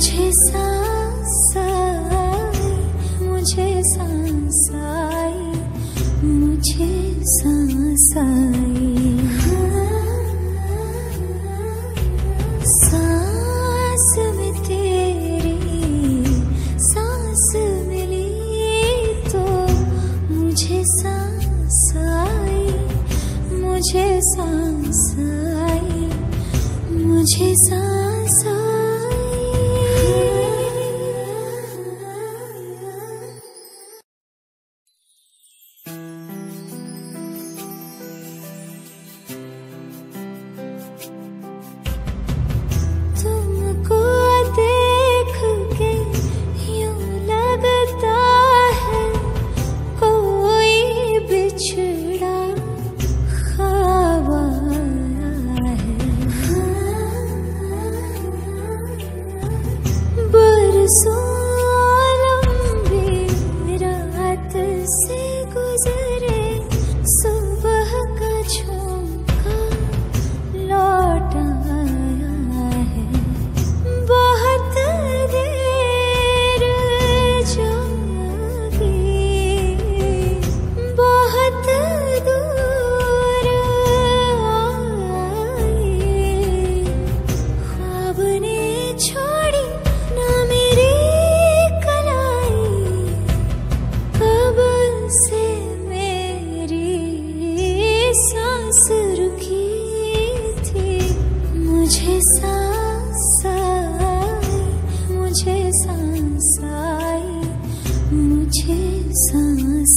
मुझे सांस आई, मुझे सांस आई, मुझे सांस आई। सांस मिली तो मुझे सांस आई, मुझे सांस आई, मुझे सांस so